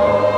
Lord.